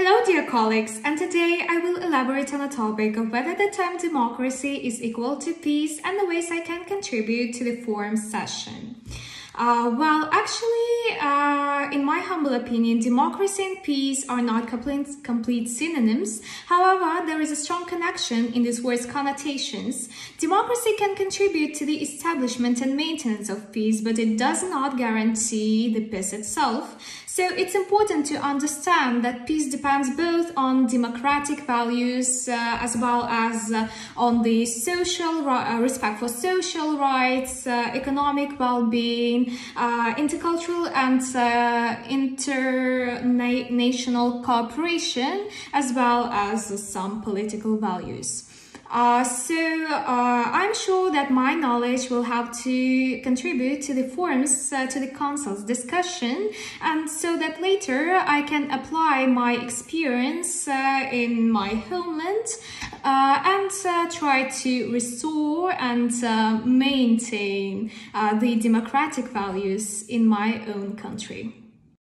Hello dear colleagues and today I will elaborate on the topic of whether the term democracy is equal to peace and the ways I can contribute to the forum session. Uh, well, actually, my humble opinion, democracy and peace are not complete, complete synonyms. However, there is a strong connection in these words' connotations. Democracy can contribute to the establishment and maintenance of peace, but it does not guarantee the peace itself. So it's important to understand that peace depends both on democratic values uh, as well as uh, on the social uh, respect for social rights, uh, economic well-being, uh, intercultural and uh, international cooperation, as well as some political values. Uh, so uh, I'm sure that my knowledge will help to contribute to the forums, uh, to the council's discussion, and so that later I can apply my experience uh, in my homeland uh, and uh, try to restore and maintain the democratic values in my own country.